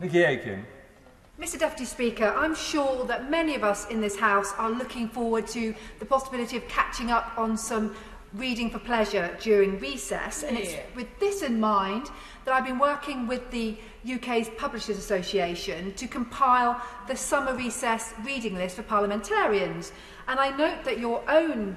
Nicky Aiken. Mr Deputy Speaker, I'm sure that many of us in this House are looking forward to the possibility of catching up on some reading for pleasure during recess. Yeah. And it's with this in mind that I've been working with the UK's Publishers Association to compile the summer recess reading list for parliamentarians. And I note that your own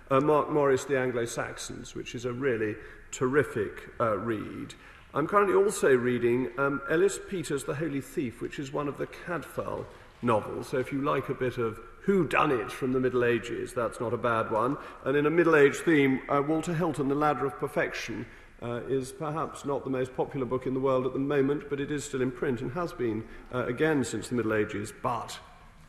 uh, Mark Morris, The Anglo-Saxons, which is a really terrific uh, read. I'm currently also reading um, Ellis Peters, The Holy Thief, which is one of the Cadfell novel. So if you like a bit of who done it from the Middle Ages, that's not a bad one. And in a Middle Age theme, uh, Walter Hilton, The Ladder of Perfection, uh, is perhaps not the most popular book in the world at the moment, but it is still in print and has been uh, again since the Middle Ages. But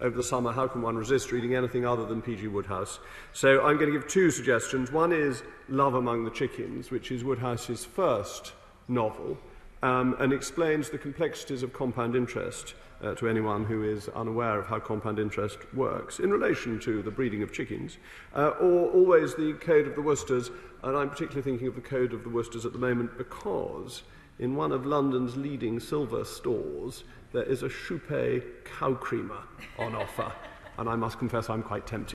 over the summer, how can one resist reading anything other than P.G. Woodhouse? So I'm going to give two suggestions. One is Love Among the Chickens, which is Woodhouse's first novel um, and explains the complexities of compound interest uh, to anyone who is unaware of how compound interest works in relation to the breeding of chickens, uh, or always the code of the Worcesters, and I'm particularly thinking of the code of the Worcesters at the moment because in one of London's leading silver stores there is a Choupet cow creamer on offer, and I must confess I'm quite tempted.